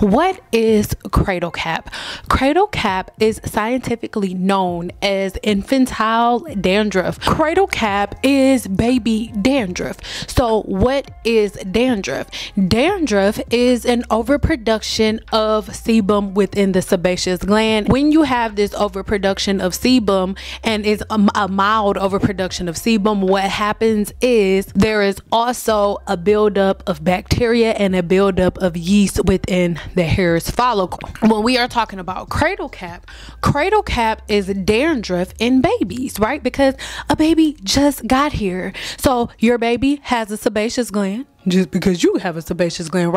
What is cradle cap? Cradle cap is scientifically known as infantile dandruff. Cradle cap is baby dandruff. So, what is dandruff? Dandruff is an overproduction of sebum within the sebaceous gland. When you have this overproduction of sebum and it's a, mild overproduction of sebum, what happens is there is also a buildup of bacteria and a buildup of yeast within the hair's follicle. When we are talking about cradle cap, cradle cap is dandruff in babies, right? Because a baby just got here. So your baby has a sebaceous gland just because you have a sebaceous gland, right?